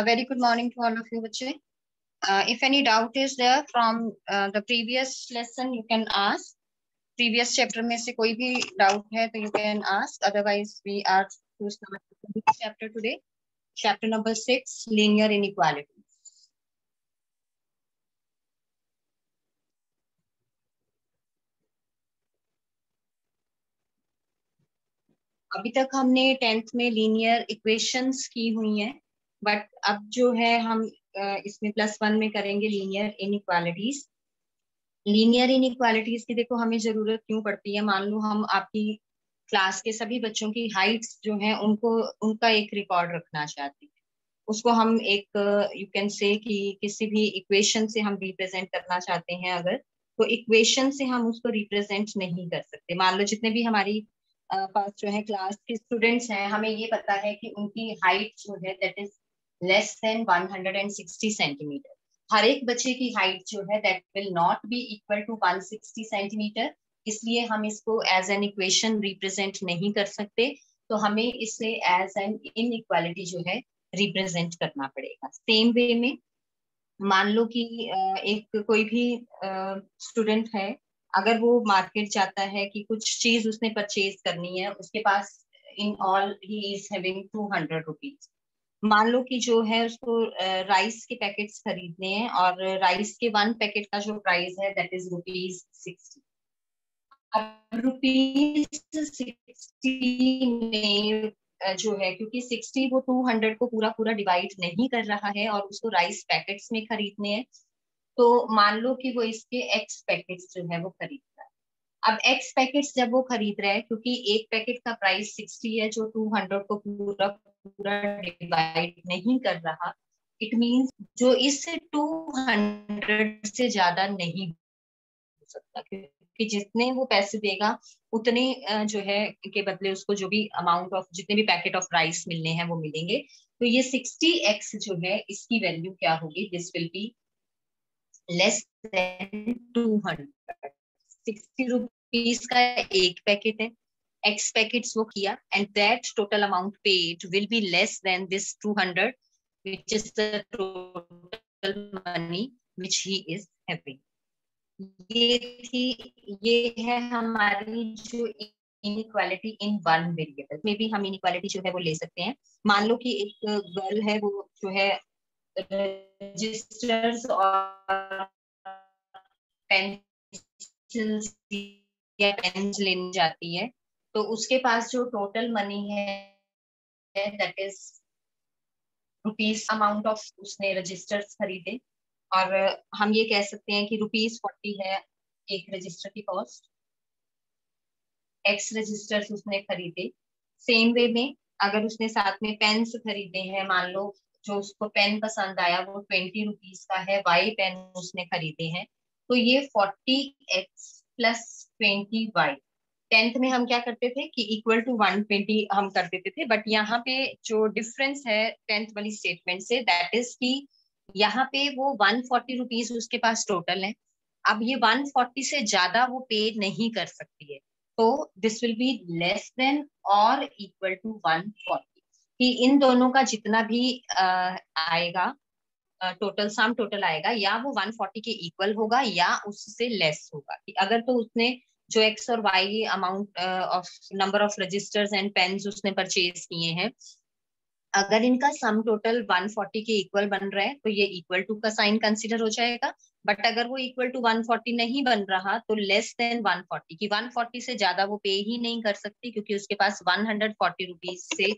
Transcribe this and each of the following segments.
A very good morning to all of you, bache. Uh, if any doubt is there from uh, the previous lesson, you can ask. Previous chapter में से कोई भी doubt है तो you can ask. Otherwise, we are to start the chapter today. Chapter number six, linear inequality. अभी तक हमने tenth में लीनियर इक्वेशंस की हुई हैं बट अब जो है हम इसमें प्लस वन में करेंगे लीनियर इनइक्वालिटीज लीनियर इनइक्वालिटीज की देखो हमें ज़रूरत क्यों पड़ती है? मान लो हम आपकी क्लास के सभी बच्चों की हाइट्स जो है, उनको, उनका एक रिकॉर्ड रखना चाहते हैं। उसको हम एक यू कैन से कि किसी भी इक्वेशन से हम रिप्रेजेंट करना चाहते हैं अगर तो इक्वेशन से हम उसको रिप्रेजेंट नहीं कर सकते। मान लो जितने भी हमारी पास जो है क्लास के स्टूडेंट्स हैं, हमें ये पता है कि उनकी हाइट जो है that is less than 160 centimetre हर एक बच्चे की हाइट जो है that will not be equal to 160 centimetre इसलिए हम इसको एज एन इक्वेशन रिप्रेजेंट नहीं कर सकते। तो हमें इसे एज एन इन इक्वालिटी जो है रिप्रेजेंट करना पड़ेगा। सेम वे में, मान लो कि एक कोई भी स्टूडेंट है, अगर वो मार्केट जाता है कि कुछ चीज़ उसने परचेज करनी है, उसके पास in all he is having two hundred rupees मान लो कि जो है उसको राइस के पैकेट्स खरीदने हैं और राइस के वन पैकेट का जो प्राइस है that is rupees sixty rupees sixty में जो है, क्योंकि सिक्सटी वो टू हंड्रेड को पूरा पूरा डिवाइड नहीं कर रहा है और उसको राइस पैकेट्स में खरीदने हैं तो मान लो कि वो इसके एक्स पैकेट्स जो है वो खरीद रहा है। अब एक्स पैकेट्स जब वो खरीद रहे हैं, क्योंकि एक पैकेट का प्राइस सिक्सटी है, जो टू हंड्रेड को पूरा पूरा डिवाइड नहीं कर रहा इट मींस जो इससे टू हंड्रेड से ज़्यादा नहीं हो सकता, क्योंकि जितने वो पैसे देगा, उतने जो है, के बदले उसको जो भी अमाउंट ऑफ़ जितने भी पैकेट ऑफ़ राइस मिलने हैं, वो मिलेंगे। तो ये सिक्सटी एक्स जो है, इसकी वैल्यू क्या होगी? This will be less than two hundred sixty rupees का एक पैकेट है। एक्स पैकेट्स वो किया and that total amount paid will be less than this two hundred which is the total money which he is having ये थी, ये है हमारी जो इनइक्वालिटी इन वन वेरिएबल में भी हम इनइक्वालिटी जो है वो ले सकते हैं। मान लो कि एक गर्ल है, वो जो है रजिस्टर्स और पेंसिल्स या पेन्स लेने जाती है तो उसके पास जो टोटल मनी है that is rupees amount of उसने रजिस्टर्स खरीदे, और हम ये कह सकते हैं कि रुपीज़ फोर्टी है एक रजिस्टर की कॉस्ट एक्स रजिस्टर्स उसने खरीदे। सेम वे में अगर उसने साथ में पेन्स खरीदे हैं, मान लो जो उसको पेन पसंद आया, वो ट्वेंटी रुपीज़ का है वाई पेन उसने खरीदे हैं तो ये forty X plus twenty Y tenth में हम क्या करते थे कि इक्वल टू वन ट्वेंटी हम कर देते थे बट यहाँ पे जो डिफरेंस है टेंथ वाली स्टेटमेंट से दैट इज़ की यहाँ पे वो वन फोर्टी रुपीज़ उसके पास टोटल है। अब ये वन फोर्टी से ज़्यादा वो पे नहीं कर सकती है। तो this will be less than और इक्वल टू वन फोर्टी कि इन दोनों का जितना भी आ, आएगा टोटल सम टोटल आएगा, या वो 140 के इक्वल होगा, या उससे लेस होगा। अगर तो उसने जो एक्स और Y amount of number of registers and pens उसने परचेज किए हैं, अगर इनका सम टोटल 140 के इक्वल बन रहा है तो ये इक्वल टू का साइन कंसिडर हो जाएगा। बट अगर वो इक्वल टू 140 नहीं बन रहा तो लेस देन 140 की 140 से ज़्यादा वो पे ही नहीं कर सकती, क्योंकि उसके पास 140 रुपीज़ से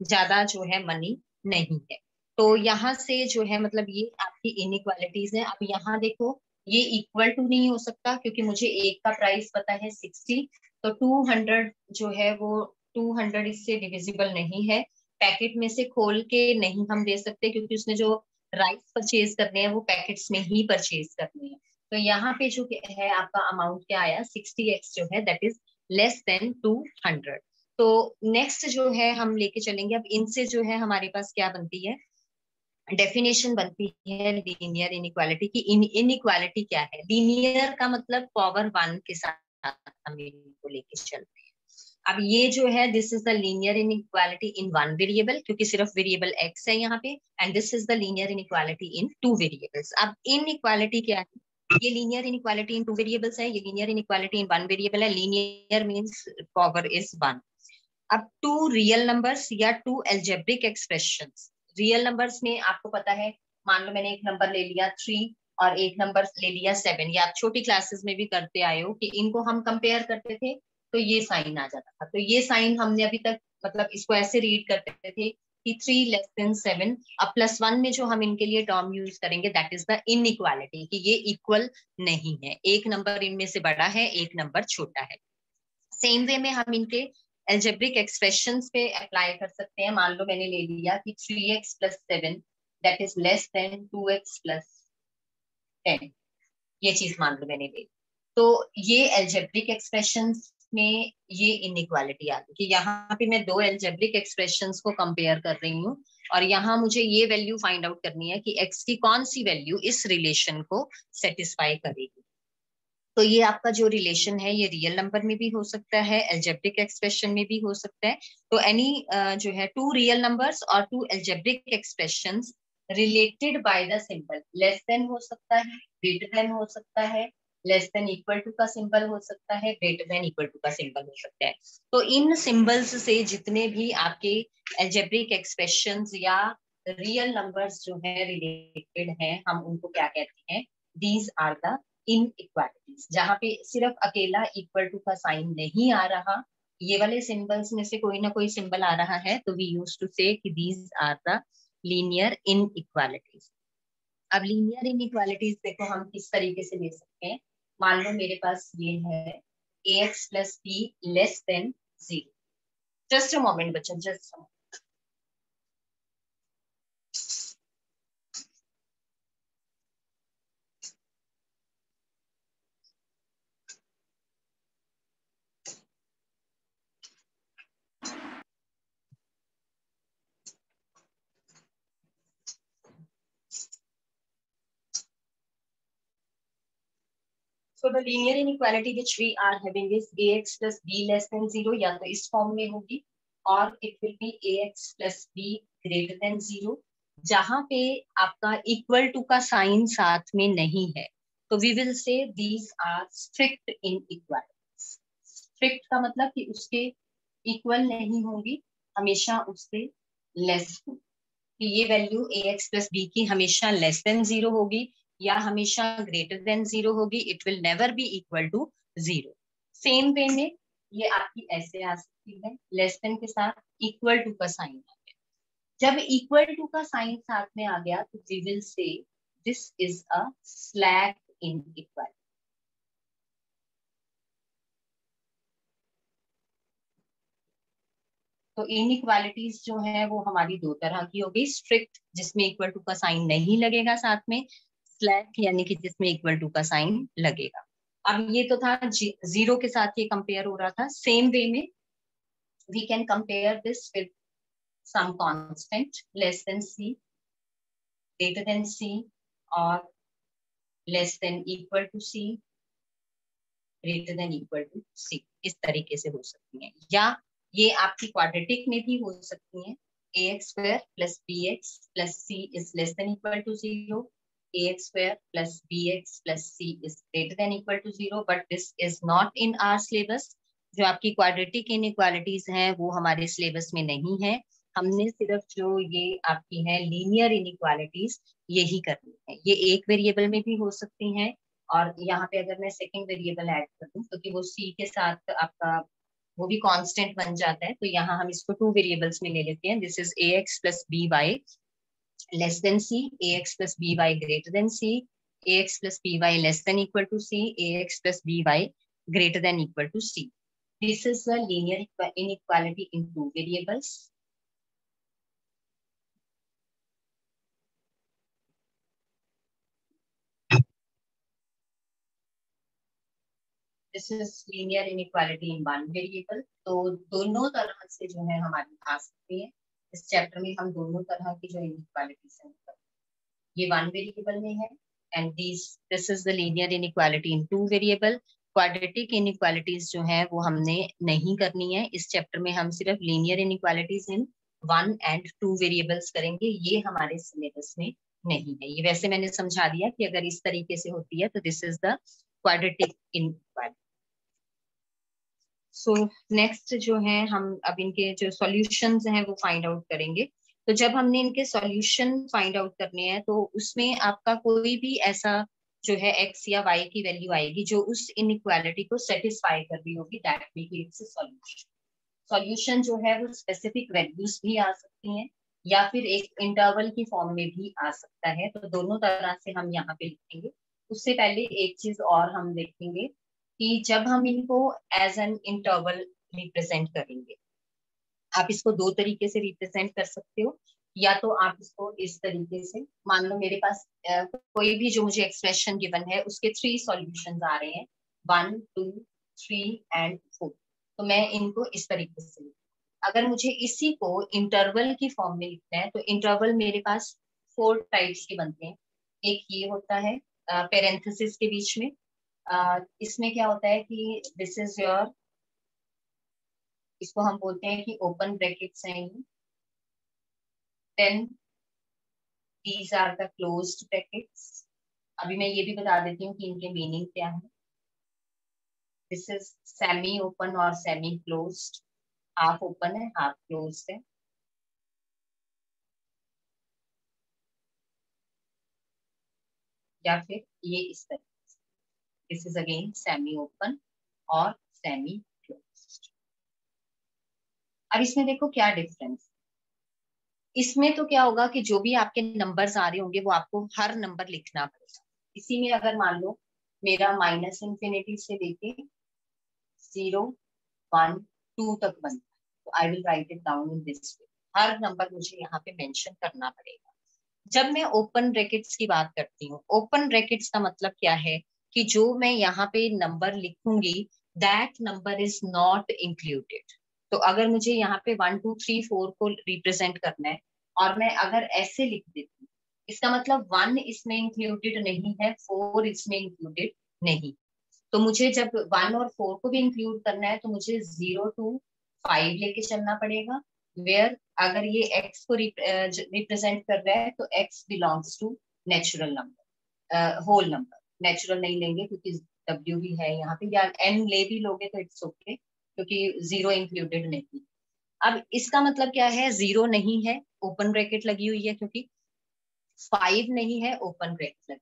ज़्यादा जो है मनी नहीं है। तो यहाँ से जो है मतलब ये आपकी इनइक्वालिटीज है। अब यहाँ देखो, ये इक्वल टू नहीं हो सकता क्योंकि मुझे एक का प्राइस पता है सिक्सटी तो टू हंड्रेड जो है वो टू हंड्रेड इससे डिविजिबल नहीं है। पैकेट में से खोल के नहीं हम दे सकते क्योंकि उसने जो राइस परचेज करने हैं, वो पैकेट्स में ही परचेज करने हैं। तो यहाँ पे जो है आपका अमाउंट क्या आया? सिक्सटी एक्स जो है that is less than two hundred तो नेक्स्ट जो है, हम लेके चलेंगे। अब इनसे जो है, हमारे पास क्या बनती है? डेफिनेशन बनती है लीनियर इनइक्वालिटी की इन इनइक्वालिटी क्या है? लीनियर का मतलब पावर वन के साथ हम इनको लेके चलते हैं। अब ये जो है this is the linear inequality in one variable क्योंकि सिर्फ़ वेरिएबल एक्स है यहाँ पे and this is the linear inequality in two variables अब इन इक्वालिटी क्या है? ये linear inequality in two variables है, ये linear inequality in one variable है। Linear means power is one अब टू रियल नंबर्स या two algebraic expressions real numbers में आपको पता है, मान लो मैंने एक नंबर ले लिया थ्री और एक नंबर ले लिया सेवन या आप छोटी क्लासेस में भी करते आए हो कि इनको हम कंपेयर करते थे तो ये साइन आ जाता था। तो ये साइन हमने अभी तक मतलब इसको ऐसे रीड करते थे कि थ्री लेस देन सेवन अब प्लस वन में जो हम इनके लिए टर्म यूज़ करेंगे दैट इज़ द इनइक्वालिटी कि ये इक्वल नहीं है। एक नंबर इनमें से बड़ा है, एक नंबर छोटा है। सेम वे में हम इनके एल्जेब्रिक एक्सप्रेशन पे अप्लाई कर सकते हैं। मान लो मैंने ले लिया कि three X plus seven that is less than two X plus ten ये चीज़ मान लो मैंने ले ली। तो ये एल्जेब्रिक एक्सप्रेशन में ये इनइक्वालिटी आ गई कि यहाँ पे मैं दो एल्जेब्रिक एक्सप्रेशन को कंपेयर कर रही हूँ और यहाँ मुझे ये वैल्यू फाइंड आउट करनी है कि एक्स की कौन सी वैल्यू इस रिलेशन को सेटिस्फाई करेगी। तो ये आपका जो रिलेशन है ये रियल नंबर में भी हो सकता है एल्जेब्रिक एक्सप्रेशन में भी हो सकता है। तो एनी uh, जो है टू रियल नंबर्स और two algebraic expression related by the symbol less than हो सकता है ग्रेटर देन हो सकता है लेस देन इक्वल टू का सिंबल हो सकता है ग्रेटर देन इक्वल टू का सिंबल हो सकता है। तो इन सिंबल्स से जितने भी आपके एल्जेब्रिक एक्सप्रेशन या रियल नंबर्स जो है रिलेटेड है हम उनको क्या कहते हैं? These are the inequalities जहाँ पे सिर्फ़ अकेला इक्वल टू का साइन नहीं आ रहा, ये वाले सिंबल्स में से कोई ना कोई सिंबल आ रहा है तो we use to say these are the linear inequalities अब लीनियर इन इक्वालिटीज देखो हम किस तरीके से ले सकते हैं। मान लो मेरे पास ये है A X plus B less than zero just a moment बच्चा just a So the linear inequality which we are having is ax plus b less than zero. या तो इस फॉर्म में होगी, और it will be ax plus b greater than zero, जहाँ पे आपका इक्वल टू का साइन साथ में नहीं है। तो we will say these are strict inequality strict का मतलब कि उसके इक्वल नहीं होंगी, हमेशा उससे लेस होगी। ये value A X plus B की हमेशा लेस देन ज़ीरो होगी या हमेशा ग्रेटर देन ज़ीरो होगी it will never be equal to zero same way में ये आपकी ऐसे आ सकती है लेस देन के साथ इक्वल टू का साइन आ गया। जब इक्वल टू का साइन साथ में आ गया तो we will say this is a slack in equal तो इनइक्वालिटीज जो है, वो हमारी दो तरह की होगी स्ट्रिक्ट जिसमें इक्वल टू का साइन नहीं लगेगा साथ में स्लैक, यानी कि जिसमें इक्वल टू का साइन लगेगा। अब ये तो था ज़ीरो के साथ ये कंपेयर हो रहा था। सेम वे में we can compare this with some constant less than C greater than C और less than equal to C greater than equal to C इस तरीके से हो सकती है। या ये आपकी क्वाड्रेटिक में भी हो सकती है। A X square plus B X plus C is less than equal to zero ax square plus bx plus c is greater than equal to zero, but this is not in our syllabus. जो आपकी quadratic inequalities हैं वो हमारे syllabus में नहीं है। हमने सिर्फ़ जो ये आपकी है लीनियर इनइक्वालिटीज यही करनी है। ये एक वेरिएबल में भी हो सकती हैं और यहाँ पे अगर मैं सेकंड वेरिएबल ऐड कर दूँ क्योंकि तो वो सी के साथ आपका वो भी कांस्टेंट बन जाता है तो यहाँ हम इसको टू वेरिएबल्स में ले लेते हैं। This is A X plus B Y less than c, ax plus by greater than c, ax plus by less than equal to c, ax plus by greater than equal to c. This is a linear inequality in two variables. This is linear inequality in one variable. तो दोनों तरह से जो है हमारी आ सकती है इस चैप्टर में हम दोनों तरह की जो इनइक्वालिटीज हैं, ये वन वेरिएबल में है and this this is the linear inequality in two variable quadratic inequalities जो है, वो हमने नहीं करनी है। इस चैप्टर में हम सिर्फ़ linear inequalities in one and two variables करेंगे। ये हमारे सिलेबस में नहीं है। ये वैसे मैंने समझा दिया कि अगर इस तरीके से होती है तो this is the quadratic inequality so next जो है, हम अब इनके जो सॉल्यूशंस हैं, वो फाइंड आउट करेंगे। तो जब हमने इनके सॉल्यूशन फाइंड आउट करने हैं तो उसमें आपका कोई भी ऐसा जो है एक्स या वाई की वैल्यू आएगी, जो उस इनइक्वालिटी को सेटिस्फाई कर रही होगी that will be its solution solution जो है, वो स्पेसिफिक वैल्यूज़ भी आ सकती हैं, या फिर एक इंटरवल की फॉर्म में भी आ सकता है। तो दोनों तरह से हम यहाँ पे लिखेंगे। उससे पहले एक चीज़ और हम देखेंगे। कि जब हम इनको एज एन इंटरवल रिप्रेजेंट करेंगे, आप इसको दो तरीके से रिप्रेजेंट कर सकते हो, या तो आप इसको इस तरीके से, मान लो मेरे पास कोई भी जो मुझे एक्सप्रेशन गिवन है, उसके थ्री सॉल्यूशंस आ रहे हैं one two three and four तो मैं इनको इस तरीके से, अगर मुझे इसी को इंटरवल की फॉर्म में लिखना है तो इंटरवल मेरे पास फोर टाइप्स के बनते हैं। एक ये होता है पेरेंथेसिस के बीच में uh, इसमें क्या होता है कि दिस इज़ योर इसको हम बोलते हैं कि ओपन ब्रैकेट्स हैं then these are the closed brackets अभी मैं ये भी बता देती हूँ कि इनके मीनिंग क्या है। दिस इज़ सेमी ओपन और सेमी क्लोज्ड हाफ़ ओपन है हाफ़ क्लोज्ड है। या फिर ये इस तरह। इज़ अगेन सेमी ओपन और सेमी क्लोज्ड अब इसमें देखो क्या डिफरेंस इसमें तो क्या होगा कि जो भी आपके नंबर्स आ रहे होंगे, वो आपको हर नंबर लिखना पड़ेगा। इसी में अगर मान लो, मेरा माइनस इंफिनिटी से लेके ज़ीरो वन टू तक बनता तो I will write it down in this way her number मुझे यहाँ पे मेंशन करना पड़ेगा। जब मैं ओपन ब्रैकेट्स की बात करती हूँ ओपन ब्रैकेट्स का मतलब क्या है? कि जो मैं यहाँ पे नंबर लिखूँगी that number is not included तो अगर मुझे यहाँ पे वन टू थ्री फोर को रिप्रेजेंट करना है, और मैं अगर ऐसे लिख देती हूँ, इसका मतलब वन इसमें इंक्लूडेड नहीं है फोर इसमें इंक्लूडेड नहीं. तो मुझे जब वन और फोर को भी इंक्लूड करना है तो मुझे ज़ीरो टू फाइव लेके चलना पड़ेगा वेयर अगर ये एक्स को रिप्रेजेंट कर रहा है तो X belongs to natural number whole number natural नहीं लेंगे क्योंकि डब्ल्यू भी है यहाँ पे, या एन ले भी लोगे तो इट्स ओके क्योंकि ज़ीरो इंक्लूडेड नहीं। अब इसका मतलब क्या है? ज़ीरो नहीं है ओपन ब्रैकेट लगी हुई है क्योंकि फाइव नहीं है ओपन ब्रैकेट लगी।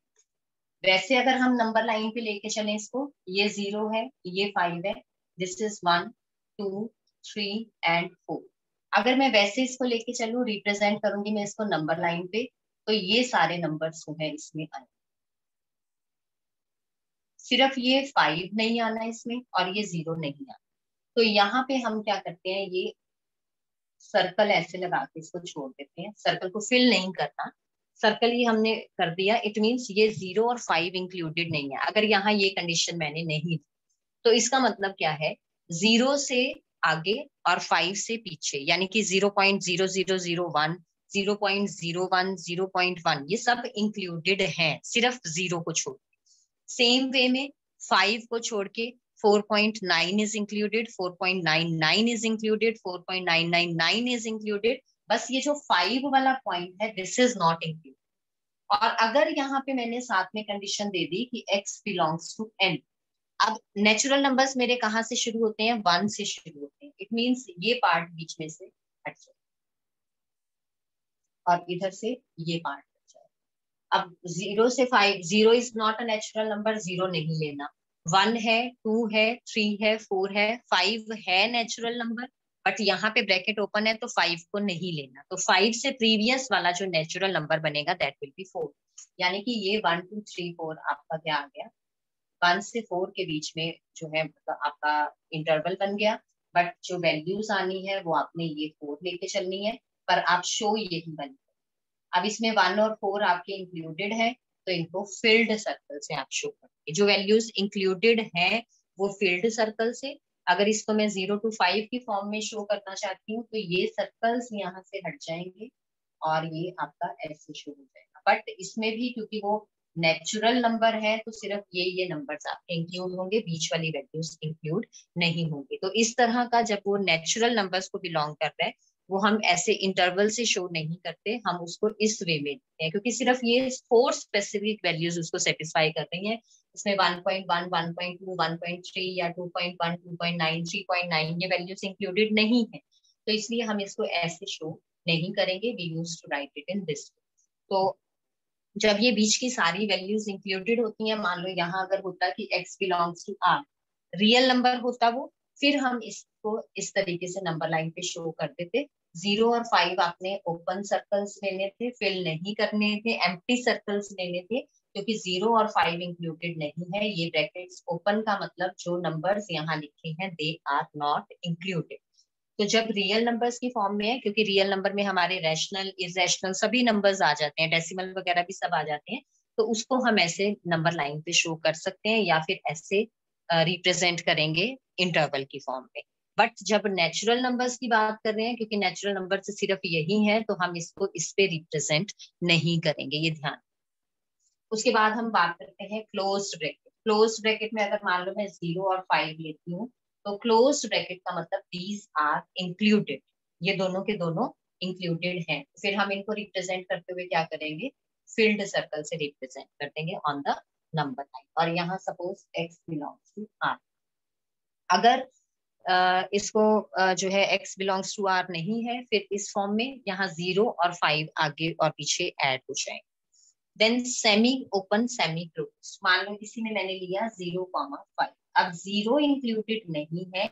वैसे अगर हम नंबर लाइन पे लेके चले इसको, ये ज़ीरो है, ये फाइव है this is one two three and four अगर मैं वैसे इसको लेके चलू रिप्रेजेंट करूँगी मैं इसको नंबर लाइन पे तो ये सारे नंबर जो है इसमें आए सिर्फ़ ये फाइव नहीं आना इसमें और ये ज़ीरो नहीं आना। तो यहाँ पे हम क्या करते हैं, ये सर्कल ऐसे लगा के इसको छोड़ देते हैं। सर्कल को फिल नहीं करना। सर्कल ये हमने कर दिया। इट मीन्स ये ज़ीरो और फाइव इंक्लूडेड नहीं है। अगर यहाँ ये कंडीशन मैंने नहीं दी तो इसका मतलब क्या है? ज़ीरो से आगे और फाइव से पीछे, यानी कि zero point zero zero zero one zero point zero one zero point one ये सब इंक्लूडेड है। सिर्फ़ ज़ीरो को छोड़ सेम वे में फाइव को छोड़ के 4.9 is included 4.99 is included 4.999 is included. बस ये जो फाइव वाला पॉइंट है दिस इज़ नॉट इंक्लूड और अगर यहाँ पे मैंने साथ में कंडीशन दे दी कि x बिलोंग्स टू n. अब नेचुरल नंबर्स मेरे कहाँ से शुरू होते हैं? वन से शुरू होते हैं। इट मींस ये पार्ट बीच में से हट जाए। और इधर से ये पार्ट अब ज़ीरो से five zero is not a natural number zero नहीं लेना। वन है टू है थ्री है फोर है फाइव है नेचुरल नंबर बट यहाँ पे ब्रैकेट ओपन है तो फाइव को नहीं लेना। तो फाइव से प्रीवियस वाला जो नेचुरल नंबर बनेगा दैट विल बी फोर यानी कि ये वन टू थ्री फोर आपका क्या आ गया? वन से फोर के बीच में जो है मतलब आपका इंटरवल बन गया बट जो वैल्यूज़ आनी है, वो आपने ये फोर लेके चलनी है, पर आप शो यही बन अब इसमें वन और फोर आपके इंक्लूडेड है तो इनको फ़ील्ड सर्कल से आप शो करेंगे। जो वैल्यूज़ इंक्लूडेड है, वो फ़ील्ड सर्कल से, अगर इसको मैं ज़ीरो टू फाइव की फॉर्म में शो करना चाहती हूँ तो ये सर्कल्स यहाँ से हट जाएँगे और ये आपका ऐसे शो हो जाएगा। बट इसमें भी क्योंकि वो नेचुरल नंबर है तो सिर्फ़ ये ये नंबर्स आपके इंक्लूड होंगे, बीच वाली वैल्यूज़ इंक्लूड नहीं होंगे। तो इस तरह का जब वो नेचुरल नंबर्स को बिलोंग कर रहा है वो हम ऐसे इंटरवल से शो नहीं करते हम उसको इस वे में हैं क्योंकि सिर्फ़ ये फोर स्पेसिफिक वैल्यूज़ उसको सेटिस्फाई कर रही हैं। इसमें 1.1, 1.2, 1.3 या 2.1, 2.9, 3.9 ये वैल्यूज़ इंक्लूडेड नहीं है। तो इसलिए हम इसको ऐसे शो नहीं करेंगे we use to write it in this तो जब ये बीच की सारी वैल्यूज़ इंक्लूडेड होती हैं मान लो यहाँ अगर होता कि x belongs to r real number होता वो फिर हम इसको इस तरीके से नंबर लाइन पे शो करते थे ज़ीरो और फाइव आपने ओपन सर्कल्स लेने थे फिल नहीं करने थे एम्प्टी सर्कल्स लेने थे, क्योंकि ज़ीरो और फाइव इंक्लूडेड नहीं है। ये ब्रैकेट्स ओपन का मतलब जो नंबर्स यहाँ लिखे हैं दे आर नॉट इंक्लूडेड तो जब रियल नंबर्स की फॉर्म में है, क्योंकि रियल नंबर में हमारे रैशनल इरेशनल सभी नंबर्स आ जाते हैं डेसिमल वगैरह भी सब आ जाते हैं तो उसको हम ऐसे नंबर लाइन पे शो कर सकते हैं या फिर ऐसे रिप्रेजेंट करेंगे इंटरवल की फॉर्म में बट जब नेचुरल नंबर्स की बात कर रहे हैं, क्योंकि नेचुरल नंबर सिर्फ़ यही है तो हम इसको इस पे रिप्रेजेंट नहीं करेंगे, ये ध्यान उसके बाद हम बात करते हैं क्लोज ब्रैकेट क्लोज ब्रैकेट में अगर मान लो मैं ज़ीरो और फाइव लेती हूँ तो क्लोज ब्रैकेट का मतलब दीज आर इंक्लूडेड ये दोनों के दोनों इंक्लूडेड हैं। फिर हम इनको रिप्रेजेंट करते हुए क्या करेंगे? फ़ील्ड सर्कल से रिप्रेजेंट कर देंगे ऑन द नंबर लाइन और यहाँ suppose x belongs to R अगर इसको जो है x बिलोंग्स टू आर नहीं है फिर इस फॉर्म में यहाँ ज़ीरो और फाइव आगे और पीछे ऐड हो जाए then semi open semi close मान लो किसी में मैंने लिया ज़ीरो कॉमा फाइव अब ज़ीरो इंक्लूडेड नहीं है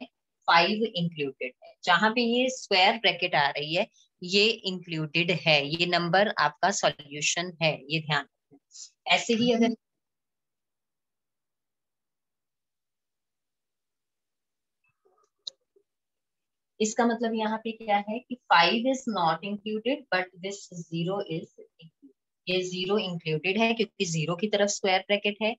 फाइव इंक्लूडेड है। जहाँ पे ये स्क्वायर ब्रैकेट आ रही है ये इंक्लूडेड है। ये नंबर आपका सॉल्यूशन है ये ध्यान रखना। ऐसे ही अगर इसका मतलब यहाँ पे क्या है कि five is not included but this zero is ये ज़ीरो इंक्लूडेड है, क्योंकि ज़ीरो की तरफ़ स्क्वायर ब्रैकेट है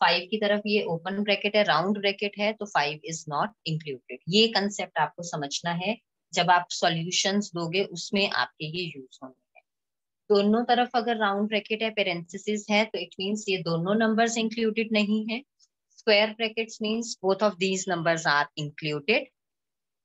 फाइव की तरफ़ ये ओपन ब्रैकेट है राउंड ब्रैकेट है तो फाइव इज़ नॉट इंक्लूडेड ये कंसेप्ट आपको समझना है, जब आप सॉल्यूशंस दोगे, उसमें आपके ये यूज़ होंगे। दोनों तरफ़ अगर राउंड ब्रैकेट है पेरेंथिस है तो इट मीन्स ये दोनों नंबर्स इंक्लूडेड नहीं है। Square brackets means both of these numbers are included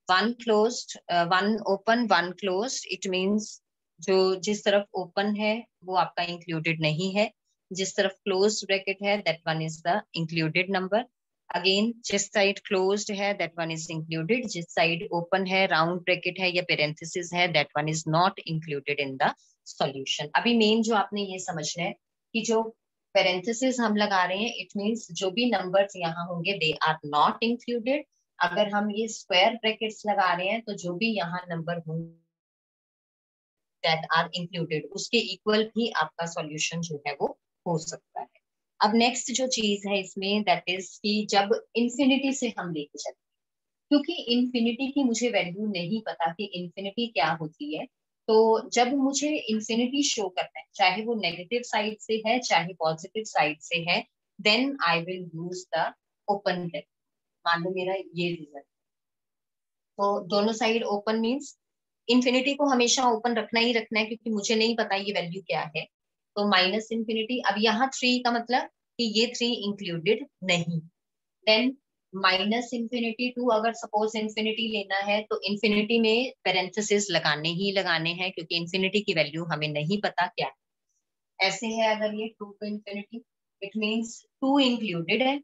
one closed one open one closed it means जो जिस तरफ़ ओपन है, वो आपका इंक्लूडेड नहीं है। जिस तरफ़ क्लोज ब्रैकेट है that one is the included number again जिस साइड क्लोज्ड है दैट वन इज़ इंक्लूडेड जिस साइड ओपन है राउंड ब्रैकेट है या पेरेंथिस है that one is not included in the solution अभी मेन जो आपने ये समझना है कि जो पेरेंथिस हम लगा रहे हैं इट मीन्स जो भी नंबर्स यहाँ होंगे दे आर नॉट इंक्लूडेड अगर हम ये स्क्वायर ब्रैकेट्स लगा रहे हैं तो जो भी यहाँ नंबर होंगे दैट आर इंक्लूडेड उसके इक्वल भी आपका सॉल्यूशन जो है वो हो सकता है। अब नेक्स्ट जो चीज़ है इसमें दैट इज़ कि जब इंफिनिटी से हम लेके चलते हैं, क्योंकि इंफिनिटी की मुझे वैल्यू नहीं पता कि इंफिनिटी क्या होती है तो जब मुझे इंफिनिटी शो करना है, चाहे वो नेगेटिव साइड से है, चाहे पॉजिटिव साइड से है then I will use the open bracket मान लो मेरा ये रीजन तो दोनों साइड ओपन मीन्स इंफिनिटी को हमेशा ओपन रखना ही रखना है, क्योंकि मुझे नहीं पता ये वैल्यू क्या है। तो माइनस इंफिनिटी अब यहाँ थ्री का मतलब कि ये थ्री इंक्लूडेड नहीं। देन माइनस इंफिनिटी टू अगर सपोज़ इंफिनिटी लेना है तो इन्फिनिटी में पेरेंथेसिस लगाने ही लगाने हैं, क्योंकि इन्फिनिटी की वैल्यू हमें नहीं पता क्या। है ऐसे है अगर ये two to infinity it means two included है।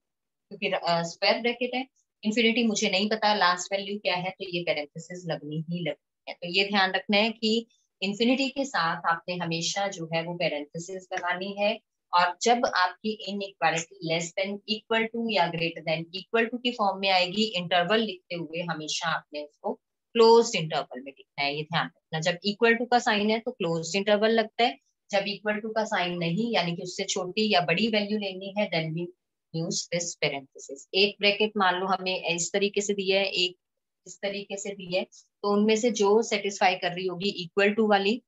क्योंकि स्क्वायर ब्रैकेट है। इंफिनिटी मुझे नहीं पता लास्ट वैल्यू क्या है तो ये पेरेंथेसिस लगनी ही लगनी है। तो ये ध्यान रखना है कि इंफिनिटी के साथ आपने हमेशा जो है वो पेरेंथेसिस लगानी है और जब आपकी inequality less than equal to या ग्रेटर देन इक्वल टू की फॉर्म में आएगी इंटरवल लिखते हुए हमेशा आपने उसको क्लोज इंटरवल में लिखना है, ये ध्यान रखना। जब इक्वल टू का साइन है तो क्लोज इंटरवल लगता है। जब इक्वल टू का साइन नहीं, यानी कि उससे छोटी या बड़ी वैल्यू लेनी है then we use this parenthesis एक ब्रैकेट मान लो हमें इस तरीके से दिया है, एक इस तरीके से दी है तो उनमें से जो सेटिस्फाई कर रही होगी इक्वल टू वाली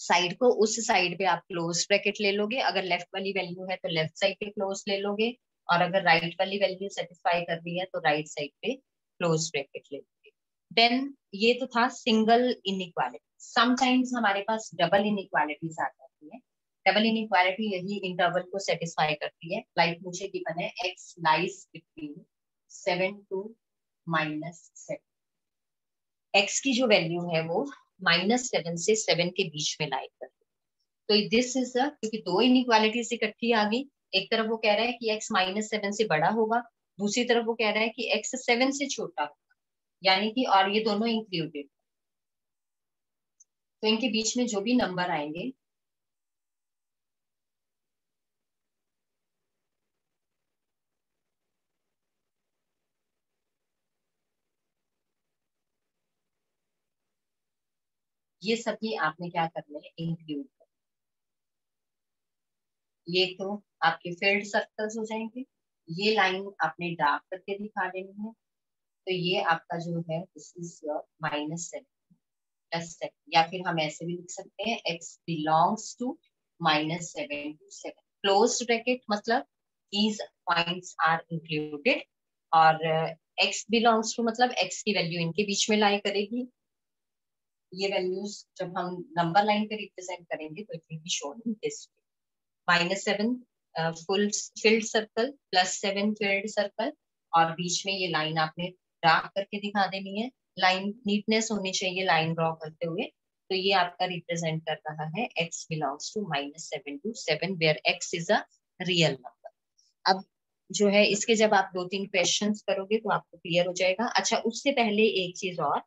साइड को, उस साइड पे आप क्लोज ब्रैकेट ले लोगे। अगर लेफ़्ट वाली वैल्यू है तो लेफ़्ट साइड पे क्लोज ले लोगे और अगर राइट right वाली वैल्यू सेटिस्फाई कर रही है तो राइट right साइड पे क्लोज ब्रैकेट ले लोगे। देन ये तो था सिंगल इनइक्वालिटी समटाइम्स हमारे पास डबल इनइक्वालिटीज आ जाती है। डबल इनइक्वालिटी यही इंटरवल को सेटिस्फाई करती है। लाइक मुझे गिवन है x lies between seven to minus seven x की जो वैल्यू है वो माइनस सेवन से सेवन के बीच में लाई कर तो दिस इज़ क्योंकि दो इनइक्वालिटीज इकट्ठी आ गई, एक तरफ़ वो कह रहा है कि एक्स माइनस सेवन से बड़ा होगा, दूसरी तरफ़ वो कह रहा है कि एक्स सेवन से छोटा होगा, यानी कि और ये दोनों इंक्लूडेड तो इनके बीच में जो भी नंबर आएँगे ये सभी आपने क्या करना है? इंक्लूड ये तो आपके फ़ील्ड सर्कल्स हो जाएँगे। ये लाइन आपने डार्क करके दिखा देनी है। तो ये आपका जो है this is your minus seven plus seven या फिर हम ऐसे भी लिख सकते हैं x belongs to minus seven to seven close bracket मतलब these पॉइंट्स आर इंक्लूडेड और एक्स बिलोंग्स टू मतलब एक्स की वैल्यू इनके बीच में लाई करेगी। ये वैल्यूज़ जब हम नंबर लाइन पे रिप्रेजेंट करेंगे तो it will be shown in this minus seven full filled circle plus seven filled circle और बीच में ये लाइन आपने ड्रा करके दिखा देनी है। लाइन नीटनेस होनी चाहिए लाइन ड्रॉ करते हुए। तो ये आपका रिप्रेजेंट कर रहा है, x belongs to minus seven to seven where x is a real number अब जो है, इसके जब आप दो तीन क्वेश्चन करोगे तो आपको क्लियर हो जाएगा। अच्छा उससे पहले एक चीज़ और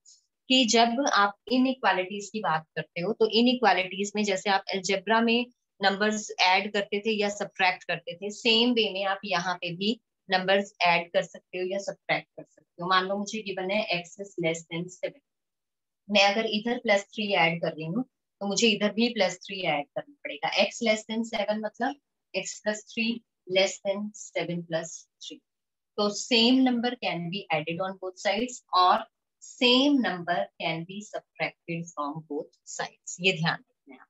कि जब आप इन इक्वालिटीज की बात करते हो तो इन इक्वालिटीज में जैसे आप एल्जेब्रा में नंबर्स ऐड करते थे या सब्ट्रैक्ट करते थे सेम वे में आप यहाँ पे भी नंबर्स ऐड कर सकते हो या सब्ट्रैक्ट कर सकते हो। मान लो मुझे गिवन है x is less than seven मैं अगर इधर प्लस थ्री ऐड कर रही हूँ तो मुझे इधर भी प्लस थ्री ऐड करना पड़ेगा। एक्स लेस देन सेवन मतलब x plus three less than seven plus three तो same number can be added on both sides और same number can be subtracted from both sides ये ध्यान रखना है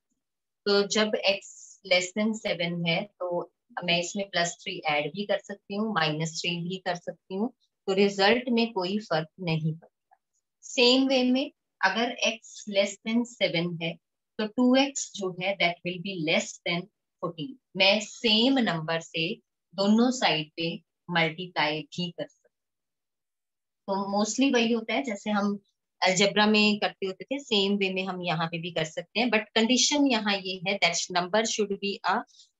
तो जब x लेस देन सेवन है तो मैं इसमें प्लस थ्री ऐड भी कर सकती हूँ माइनस थ्री भी कर सकती हूँ तो रिज़ल्ट में कोई फ़र्क नहीं पड़ता। सेम वे में अगर x लेस देन सेवन है तो टू एक्स जो है that will be less than fourteen मैं सेम नंबर से दोनों साइड पे मल्टीप्लाई भी कर तो मोस्टली वही होता है, जैसे हम अलजेब्रा में करते होते थे सेम वे में हम यहाँ पे भी कर सकते हैं बट कंडीशन यहाँ ये है that number should be a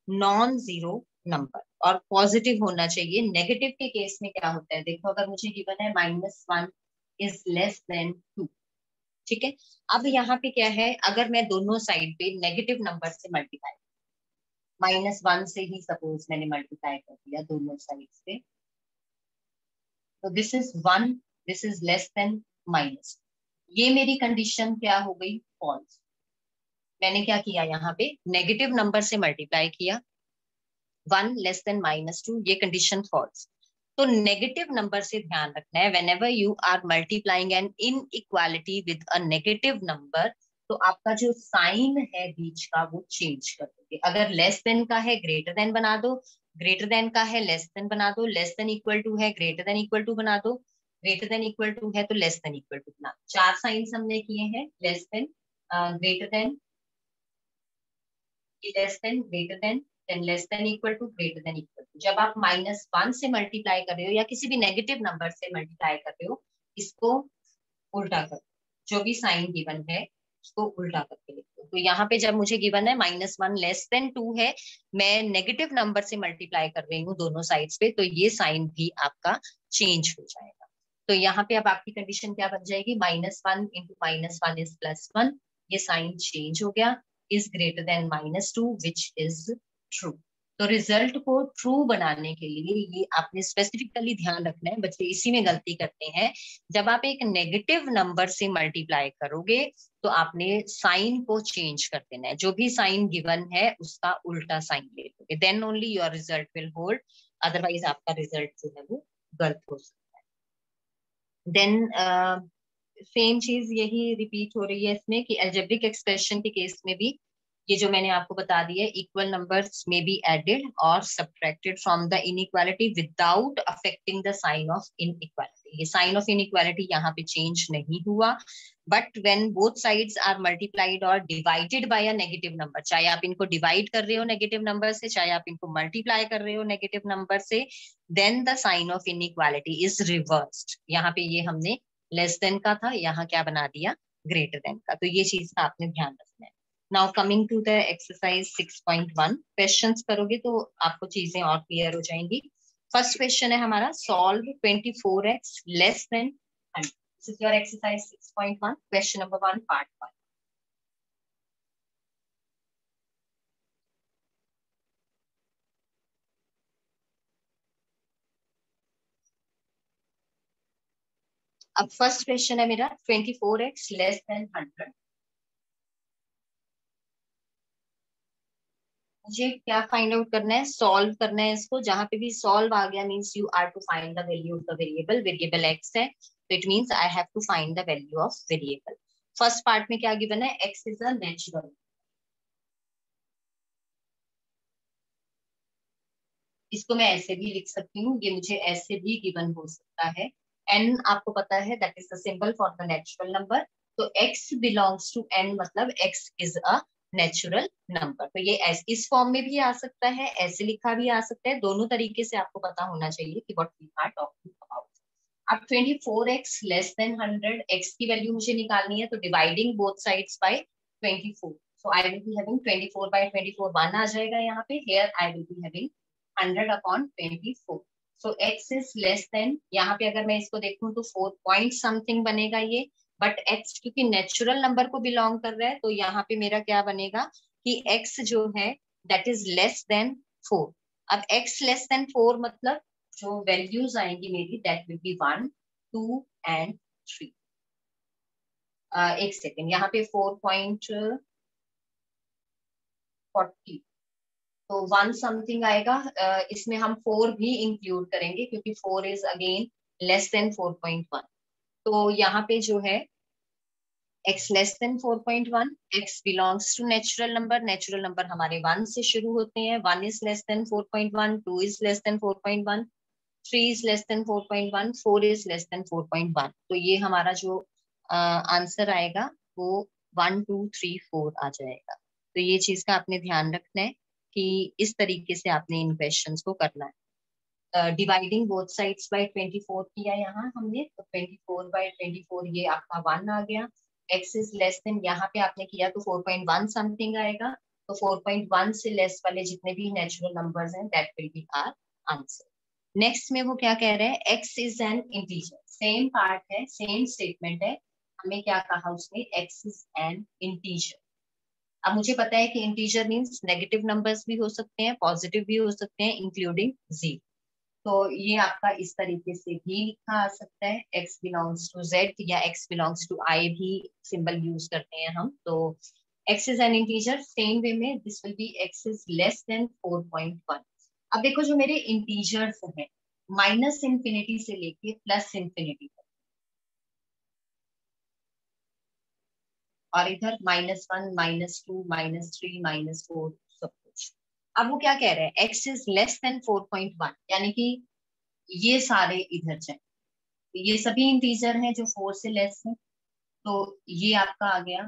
non zero number और पॉजिटिव होना चाहिए। नेगेटिव के केस में क्या होता है? देखो, अगर मुझे गिवन है minus one is less than two ठीक है? अब यहाँ पे क्या है? अगर मैं दोनों साइड पे नेगेटिव नंबर से मल्टीप्लाई माइनस वन से ही सपोज़ मैंने मल्टीप्लाई कर दिया दोनों साइड पे तो this is one this is less than minus ये मेरी कंडीशन क्या हो गई? फॉल्स मैंने क्या किया यहाँ पे? नेगेटिव नंबर से मल्टीप्लाई किया। One less than minus two ये कंडीशन फॉल्स तो नेगेटिव नंबर से ध्यान रखना है। Whenever you are multiplying an inequality with a negative number तो आपका जो साइन है बीच का वो चेंज कर दोगे। अगर लेस देन का है ग्रेटर देन बना दो। ग्रेटर देन का है लेस देन बना दो लेस देन इक्वल टू है ग्रेटर देन इक्वल टू बना दो ग्रेटर देन इक्वल टू है तो लेस देन इक्वल टू ना चार साइंस हमने किए हैं less than greater than less than greater than than less than equal to greater than equal to जब आप माइनस वन से मल्टीप्लाई कर रहे हो या किसी भी नेगेटिव नंबर से मल्टीप्लाई कर रहे हो, इसको उल्टा कर। जो भी साइन गिवन है, उसको उल्टा करके लिखो। तो यहाँ पे जब मुझे गिवन है minus one less than two है, मैं नेगेटिव नंबर से मल्टीप्लाई कर रही हूँ दोनों साइड्स पे तो ये साइन भी आपका चेंज हो जाएगा। तो यहाँ पे अब आपकी कंडीशन क्या बन जाएगी? Minus one into minus one is plus one ये साइन चेंज हो गया is greater than minus two which is true तो रिज़ल्ट को ट्रू बनाने के लिए ये आपने स्पेसिफिकली ध्यान रखना है, बच्चे इसी में गलती करते हैं। जब आप एक नेगेटिव नंबर से मल्टीप्लाई करोगे तो आपने साइन को चेंज कर देना है। जो भी साइन गिवन है, उसका उल्टा साइन ले लोगे। Then only your result will hold otherwise आपका रिज़ल्ट जो है वो गलत हो सकता है। देन सेम चीज़ यही रिपीट हो रही है इसमें कि एल्जेब्रिक एक्सप्रेशन के केस में भी ये जो मैंने आपको बता दिया इक्वल नंबर्स में बी एडेड और subtracted from the inequality without affecting the sign of inequality ये साइन ऑफ़ इनइक्वालिटी यहाँ पे चेंज नहीं हुआ but when both sides are multiplied और divided by a negative number चाहे आप इनको डिवाइड कर रहे हो नेगेटिव नंबर से, चाहे आप इनको मल्टीप्लाई कर रहे हो नेगेटिव नंबर से then the sign of inequality is reversed यहाँ पे ये हमने लेस देन का था, यहाँ क्या बना दिया? ग्रेटर देन का। तो ये चीज़ का आपने ध्यान रखना है। Now coming to the exercise 6.1 questions करोगे तो आपको चीज़ें और क्लियर हो जाएँगी। फ़र्स्ट क्वेश्चन है हमारा solve 24x less than 100 this is your exercise 6.1 question number 1 part 1 अब फ़र्स्ट क्वेश्चन है मेरा 24x लेस देन 100 मुझे क्या फाइंड आउट करना है? सॉल्व करना है इसको। जहाँ पे भी सॉल्व आ गया means you are to find the value of the variable variable x है। तो it means I have to find the value of variable first part में क्या गिवन है? एक्स इज़ अ नेचुरल इसको मैं ऐसे भी लिख सकती हूँ। ये मुझे ऐसे भी गिवन हो सकता है। एन आपको पता है that is the symbol for the natural number तो एक्स बिलोंग्स टू एन मतलब x is a natural number तो ये इस फॉर्म में भी आ सकता है ऐसे लिखा भी आ सकता है। दोनों तरीके से आपको पता होना चाहिए कि what we are talking about अब 24x लेस देन 100 x की वैल्यू मुझे निकालनी है तो dividing both sides by 24 so I will be having 24 by 24 1 आ जाएगा यहाँ पे। Here I will be having 100 upon 24 so x is less than यहाँ पे अगर मैं इसको देखूँ तो फोर पॉइंट समथिंग बनेगा ये। बट एक्स क्योंकि नेचुरल नंबर को बिलोंग कर रहा है तो यहाँ पे मेरा क्या बनेगा कि एक्स जो है that is less than four अब एक्स लेस देन फोर मतलब जो वैल्यूज़ आएँगी मेरी that will be one two and three एक सेकेंड यहाँ पे फोर पॉइंट फोर्टी तो वन समथिंग आएगा इसमें हम फोर भी इंक्लूड करेंगे, क्योंकि four is again less than four point one तो यहाँ पे जो है x less than 4.1 x belongs to natural number natural number हमारे वन से शुरू होते हैं। One is less than 4.1 two is less than 4.1 three is less than 4.1 four is less than 4.1 तो ये हमारा जो आंसर uh, आएगा वो वन टू थ्री फोर आ जाएगा। तो ये चीज़ का आपने ध्यान रखना है कि इस तरीके से आपने इन क्वेश्चन को करना है। डिवाइडिंग बोथ साइड्स बाय 24 किया यहाँ हमने तो 24 बाय 24 ये आपका वन आ गया। X इज़ लेस देन यहाँ पे आपने किया तो 4.1 समथिंग आएगा। तो 4.1 से लेस वाले जितने भी नेचुरल नंबर्स हैं that will be our answer next में वो क्या कह रहे हैं? X is an integer same part है सेम स्टेटमेंट है। हमें क्या कहा उसने? एक्स इज़ एन इंटीजर अब मुझे पता है कि इंटीजर मीन्स नेगेटिव नंबर्स भी हो सकते हैं पॉजिटिव भी हो सकते हैं इंक्लूडिंग जी तो ये आपका इस तरीके से भी लिखा आ सकता है एक्स बिलोंग्स टू जेड या एक्स बिलोंग्स टू आई भी सिंबल यूज़ करते हैं हम तो x is an integer same way में this will be x is less than four point one अब देखो जो मेरे इंटीजर्स हैं माइनस इंफिनिटी से लेके प्लस इंफिनिटी तक। और इधर minus one minus two minus three minus four अब वो क्या कह रहे हैं? X is less than four point one यानी कि ये सारे इधर जाए तो ये सभी इंटीजर हैं जो फोर से लेस है। तो ये आपका आ गया।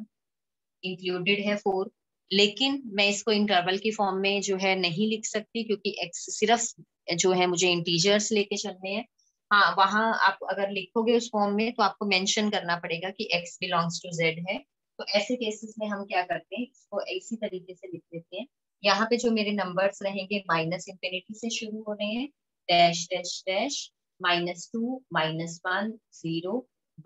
इंक्लूडेड है फोर लेकिन मैं इसको इंटरवल की फॉर्म में जो है नहीं लिख सकती क्योंकि एक्स सिर्फ़ जो है मुझे इंटीजर्स लेके चलने हैं। हाँ वहाँ आप अगर लिखोगे उस फॉर्म में तो आपको मेंशन करना पड़ेगा कि एक्स बिलोंग्स टू जेड है। तो ऐसे केसेस में हम क्या करते हैं? इसको इसी तरीके से लिख देते हैं। यहाँ पे जो मेरे नंबर्स रहेंगे माइनस इंफिनिटी से शुरू हो रहे हैं। Dash dash dash minus two minus one zero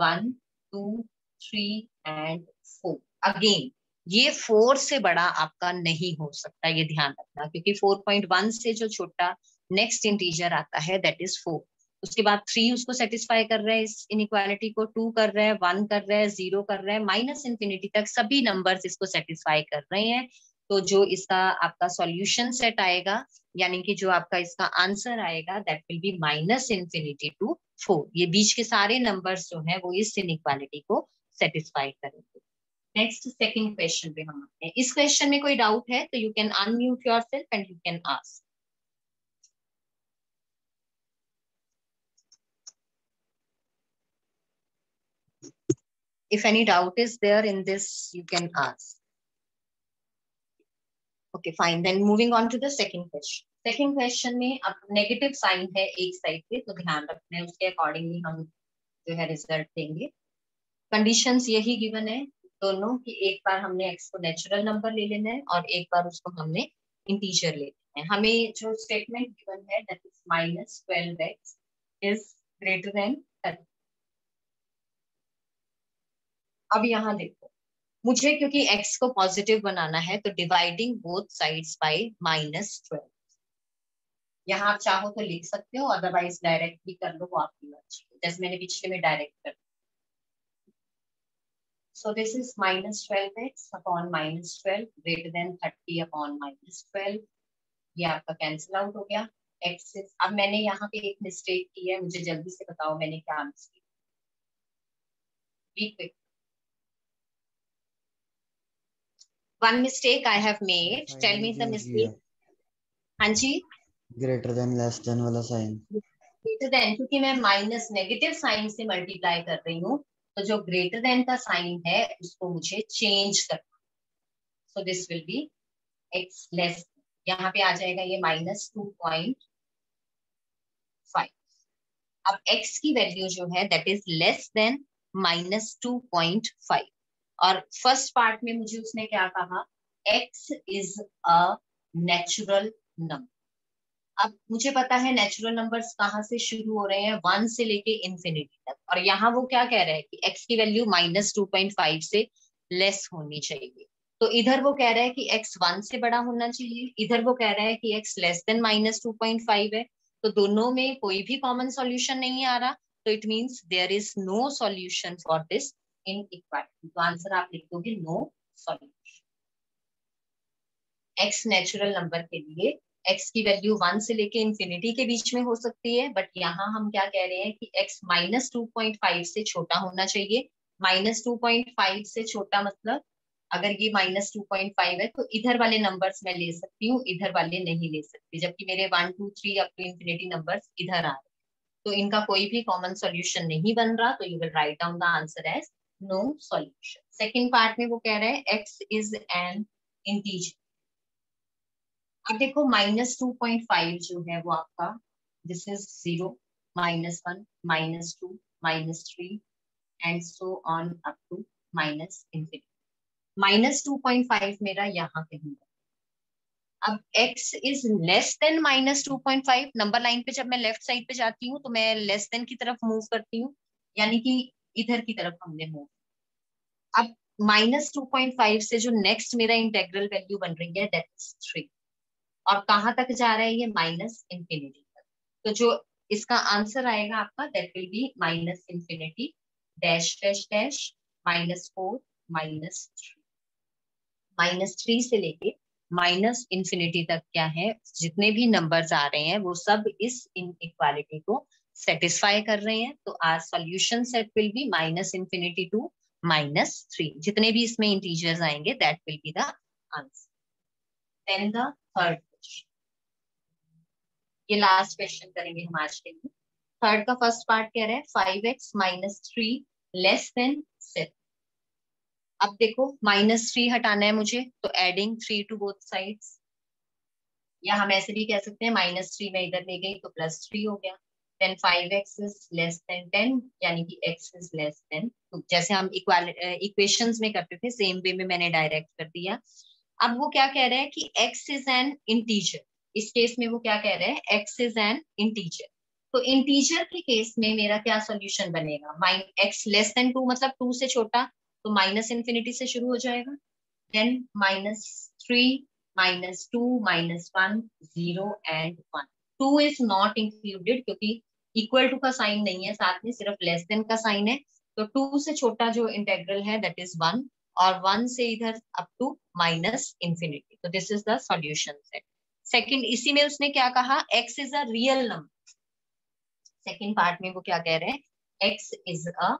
one two three and four again ये फोर से बड़ा आपका नहीं हो सकता, ये ध्यान रखना, क्योंकि फोर पॉइंट वन से जो छोटा नेक्स्ट इंटीजर आता है दैट इज़ फोर उसके बाद थ्री उसको सेटिस्फाई कर रहा है, इस इनइक्वालिटी को टू कर रहा है वन कर रहा है ज़ीरो कर रहा है माइनस इंफिनिटी तक सभी नंबर्स इसको सेटिस्फाई कर रहे हैं। तो जो इसका आपका सॉल्यूशन सेट आएगा, यानी कि जो आपका इसका आंसर आएगा that will be minus infinity to four ये बीच के सारे नंबर्स जो है, वो इस इनइक्वालिटी को सेटिस्फाई करेंगे। नेक्स्ट सेकंड क्वेश्चन पे हम आते हैं। इस क्वेश्चन में कोई डाउट है तो you can unmute yourself and you can ask if any doubt is there in this, you can ask. Okay, fine. Then moving on to the second question. Second question में अब negative sign है एक side पे तो ध्यान रखना है, उसके अकॉर्डिंगली हम जो है रिज़ल्ट देंगे। कंडीशंस यही गिवन है दोनों कि एक बार हमने एक्स को नेचुरल नंबर ले लेना है और एक बार उसको हमने इंटीजर ले लेना है। हमें जो स्टेटमेंट गिवन है that is minus twelve x is greater than अब यहाँ देखो। मुझे क्योंकि x को पॉजिटिव बनाना है तो dividing both sides by minus twelve यहाँ आप चाहो तो लिख सकते हो अदरवाइज़ डायरेक्ट भी कर लो, वो आपकी मर्ज़ी जैसे मैंने पिछले में डायरेक्ट कर So this is minus 12x upon minus 12 greater than 30 upon minus 12. ये आपका कैंसिल आउट हो गया। X is, अब मैंने यहाँ पे एक मिस्टेक की है, मुझे जल्दी से बताओ मैंने क्या mistake be quick one mistake I have made. Tell me the mistake. हाँ जी ग्रेटर देन लेस देन वाला साइन ग्रेटर देन क्योंकि मैं माइनस नेगेटिव साइन से मल्टीप्लाई कर रही हूँ तो जो ग्रेटर देन का साइन है उसको मुझे चेंज करना so this will be x less यहाँ पे आ जाएगा ये माइनस टू पॉइंट फाइव अब x की वैल्यू जो है that is less than minus two point five और फ़र्स्ट पार्ट में मुझे उसने क्या कहा? X is a natural number अब मुझे पता है नेचुरल नंबर्स कहाँ से शुरू हो रहे हैं? वन से लेके इंफिनिटी तक। और यहाँ वो क्या कह रहा है कि x की value minus two point five से लेस होनी चाहिए। तो इधर वो कह रहा है कि x वन से बड़ा होना चाहिए। इधर वो कह रहा है कि x less than minus two point five है। तो दोनों में कोई भी कॉमन सॉल्यूशन नहीं आ रहा। तो it means there is no solution for this inequality तो आंसर आप लिख दोगे no solution x natural number के लिए एक्स की वैल्यू वन से लेके इंफिनिटी के बीच में हो सकती है बट यहाँ हम क्या कह रहे हैं कि x minus two point five से छोटा होना चाहिए। माइनस टू पॉइंट फाइव से छोटा मतलब अगर ये माइनस टू पॉइंट फाइव है तो इधर वाले नंबर्स मैं ले सकती हूँ, इधर वाले नहीं ले सकती, जबकि मेरे one two three up to infinity numbers इधर आ रहे तो इनका कोई भी कॉमन सॉल्यूशन नहीं बन रहा तो you will write down the answer as no solution second part में वो कह रहे हैं एक्स इज़ एन इंटीजर अब देखो माइनस टू पॉइंट फाइव जो है वो आपका this is zero minus one minus two minus three and so on up to minus infinity minus two point five मेरा यहाँ कहीं अब x is less than minus two point five number line पे जब मैं लेफ़्ट साइड पे जाती हूँ तो मैं लेस देन की तरफ़ मूव करती हूँ, यानी कि इधर की तरफ़ हमने मूव अब माइनस टू पॉइंट फाइव से जो नेक्स्ट मेरा इंटेग्रल वैल्यू बन रही है दैट इज़ थ्री और कहाँ तक जा रहा है ये माइनस इंफिनिटी तक? तो जो इसका आंसर आएगा आपका that will be minus infinity dash dash dash minus four minus three minus three से लेके माइनस इंफिनिटी तक क्या है? जितने भी नंबर्स आ रहे हैं, वो सब इस इनइक्वालिटी को सेटिस्फाई कर रहे हैं तो our solution set will be minus infinity to minus three जितने भी इसमें इंटीजर्स आएँगे that will be the answer then the third question ये लास्ट क्वेश्चन करेंगे हम आज के लिए. थर्ड का फ़र्स्ट पार्ट कह रहे हैं? Five x minus three less than seven अब देखो माइनस थ्री हटाना है मुझे तो adding three to both sides या हम ऐसे भी कह सकते हैं माइनस थ्री में इधर ले गई तो प्लस थ्री हो गया. Five x is less than ten यानी कि x is less than two जैसे हम इक्वेशन में करते थे सेम वे में मैंने डायरेक्ट कर दिया। अब वो क्या कह रहे हैं कि एक्स इज़ एन इंटीजर इस केस में वो क्या कह रहे हैं? एक्स इज़ एन इंटीजर तो इंटीजर के केस में मेरा क्या सोल्यूशन बनेगा? माइन एक्स लेस देन मतलब टू से छोटा तो माइनस इंफिनिटी से शुरू हो जाएगा। Then minus three minus two minus one zero and one two is not included क्योंकि इक्वल टू का साइन नहीं है, साथ में सिर्फ़ लेस देन का साइन है। तो टू से छोटा जो इंटेग्रल है दैट इज़ वन और वन से इधर अप टू माइनस इंफिनिटी तो this is the solution set second इसी में उसने क्या कहा? X is a real number second part में वो क्या कह रहे हैं? X is a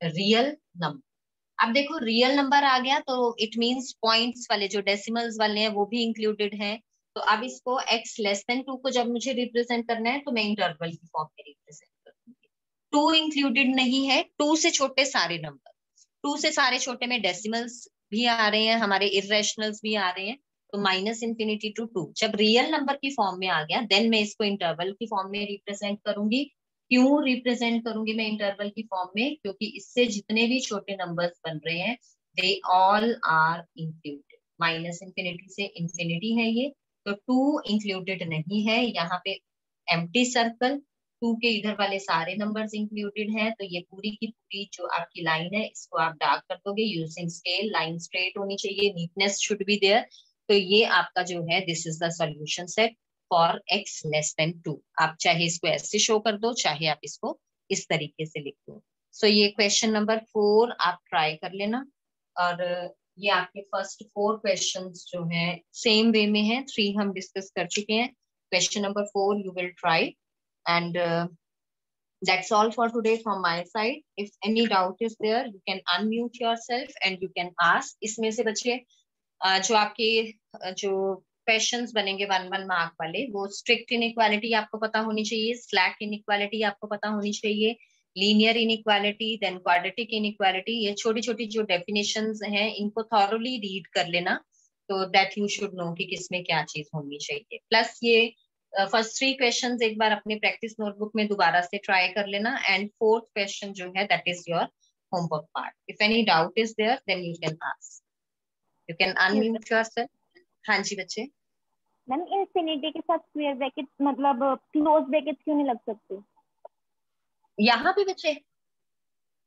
real number अब देखो रियल नंबर आ गया तो इट मींस पॉइंट्स वाले जो डेसिमल्स वाले हैं, वो भी इंक्लूडेड है। तो अब इसको x लेस देन टू को जब मुझे रिप्रेजेंट करना है तो मैं इंटरवल की फॉर्म में रिप्रेजेंट करूँगी। टू इंक्लूडेड नहीं है टू से छोटे सारे नंबर टू से सारे छोटे में डेसिमल्स भी आ रहे हैं, हमारे इरेशनल्स भी आ रहे हैं तो माइनस इंफिनिटी टू टू जब रियल नंबर की फॉर्म में आ गया देन मैं इसको इंटरवल की फॉर्म में रिप्रेजेंट करूँगी। क्यों रिप्रेजेंट करूँगी मैं इंटरवल की फॉर्म में? क्योंकि इससे जितने भी छोटे नंबर्स बन रहे हैं they all are included minus infinity से इंफिनिटी है ये। तो टू इंक्लूडेड नहीं है। यहाँ पे एम्प्टी सर्कल टू के इधर वाले सारे नंबर्स इंक्लूडेड हैं। तो ये पूरी की पूरी जो आपकी लाइन है, इसको आप डार्क कर दोगे। यूजिंग स्केल लाइन स्ट्रेट होनी चाहिए। नीटनेस शुड बी देयर तो ये आपका जो है this is the solution set for x less than two आप चाहे इसको ऐसे शो कर दो, चाहे आप इसको इस तरीके से लिख दो। सो so ये क्वेश्चन नंबर फोर आप ट्राई कर लेना। और ये आपके फ़र्स्ट फोर क्वेश्चंस जो है सेम वे में है. थ्री हम डिस्कस कर चुके हैं. Question number four you will try and that's all for today from my side. If any doubt is there, you can unmute yourself and you can ask. इसमें से बच्चे जो आपके जो क्वेश्चंस बनेंगे वन वन मार्क वाले, वो strict inequality आपको पता होनी चाहिए स्लैक इनइक्वालिटी आपको पता होनी चाहिए linear inequality then quadratic inequality ये छोटी छोटी जो डेफिनेशन हैं इनको थॉरली रीड कर लेना तो दैट यू शुड नो कि किसमें क्या चीज़ होनी चाहिए। प्लस ये फ़र्स्ट थ्री क्वेश्चंस एक बार अपने प्रैक्टिस नोटबुक में दोबारा से ट्राई कर लेना एंड फोर्थ क्वेश्चन जो है that is your homework part if any doubt is there then you can ask you can unmute yourself हाँ जी बच्चे। मैम इंफिनिटी के साथ स्क्वायर ब्रैकेट मतलब क्लोज ब्रैकेट क्यों नहीं लग सकते? यहाँ पे बच्चे?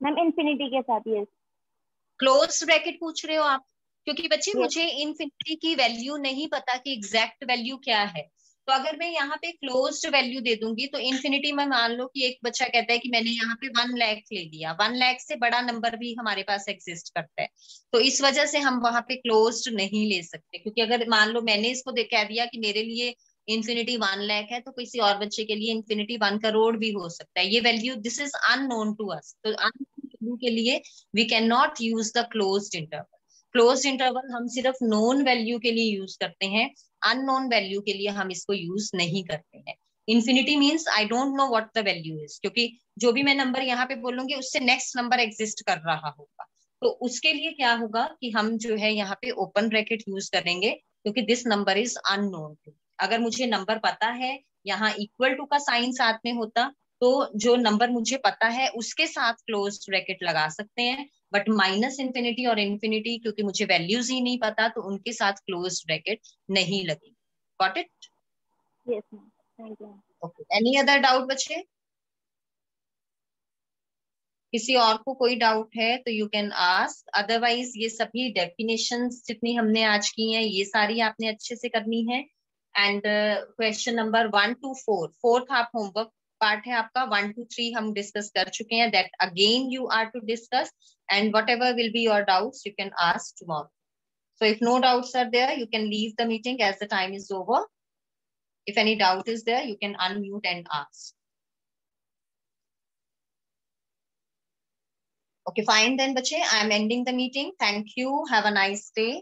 मैम इंफिनिटी के साथ यस क्लोज ब्रैकेट पूछ रहे हो आप? क्योंकि बच्चे yes. मुझे इन्फिनिटी की वैल्यू नहीं पता कि एग्जैक्ट वैल्यू क्या है। तो अगर मैं यहाँ पे क्लोज वैल्यू दे दूँगी तो इन्फिनिटी में मान लो कि एक बच्चा कहता है कि मैंने यहाँ पे वन लैख ले लिया। वन लैख से बड़ा नंबर भी हमारे पास एग्जिस्ट करता है। तो इस वजह से हम वहाँ पे क्लोज नहीं ले सकते। क्योंकि अगर मान लो मैंने इसको कह दिया कि मेरे लिए इन्फिनिटी वन लैख है तो किसी और बच्चे के लिए इन्फिनिटी वन करोड़ भी हो सकता है। ये value this is unknown to us तो अननोन के लिए we can not use the close interval close interval हम सिर्फ़ नोन वैल्यू के लिए यूज़ करते हैं अननोन वैल्यू के लिए हम इसको यूज़ नहीं करते हैं। Infinity means I don't know what the value is क्योंकि जो भी मैं नंबर यहाँ पे बोलूँगी, उससे नेक्स्ट नंबर एग्जिस्ट कर रहा होगा। तो उसके लिए क्या होगा कि हम जो है यहाँ पे ओपन ब्रैकेट यूज़ करेंगे, क्योंकि this number is unknown to अगर मुझे नंबर पता है यहाँ इक्वल टू का साइन साथ में होता तो जो नंबर मुझे पता है उसके साथ क्लोज ब्रैकेट लगा सकते हैं। बट माइनस इंफिनिटी और इन्फिनिटी क्योंकि मुझे वैल्यूज़ ही नहीं पता तो उनके साथ क्लोज ब्रैकेट नहीं लगी got it any other doubt बच्चे किसी और को कोई डाउट है तो यू कैन आस्क अदरवाइज़ ये सभी डेफिनेशन जितनी हमने आज की हैं ये सारी आपने अच्छे से करनी है। and question number one two four fourth आप होमवर्क पार्ट है आपका वन टू थ्री हम डिस्कस कर चुके हैं that again you are to discuss and whatever will be your doubts you can ask tomorrow so if no doubts are there you can leave the meeting as the time is over if any doubt is there you can unmute and ask okay fine then bache i am ending the meeting thank you have a nice day